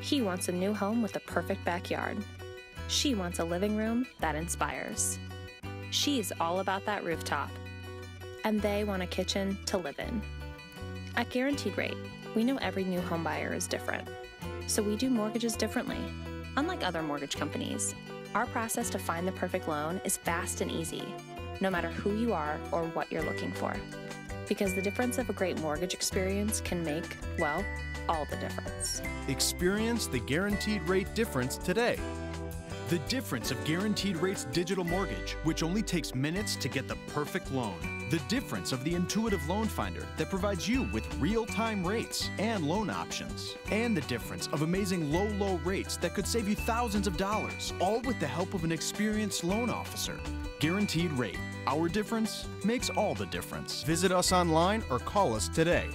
He wants a new home with a perfect backyard. She wants a living room that inspires. She's all about that rooftop. And they want a kitchen to live in. At Guaranteed Rate, we know every new home buyer is different. So we do mortgages differently. Unlike other mortgage companies, our process to find the perfect loan is fast and easy, no matter who you are or what you're looking for. Because the difference of a great mortgage experience can make, well, all the difference. Experience the guaranteed rate difference today. The difference of Guaranteed Rates digital mortgage, which only takes minutes to get the perfect loan. The difference of the intuitive loan finder that provides you with real time rates and loan options. And the difference of amazing low, low rates that could save you thousands of dollars, all with the help of an experienced loan officer. Guaranteed Rate. Our difference makes all the difference. Visit us online or call us today.